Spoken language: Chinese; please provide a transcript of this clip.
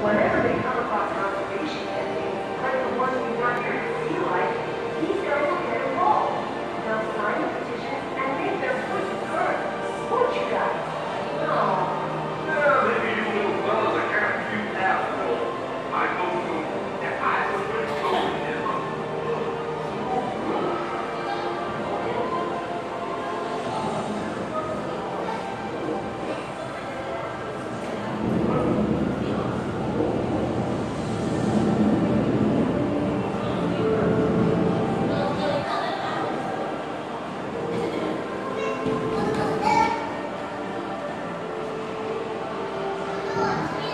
whatever they Thank you.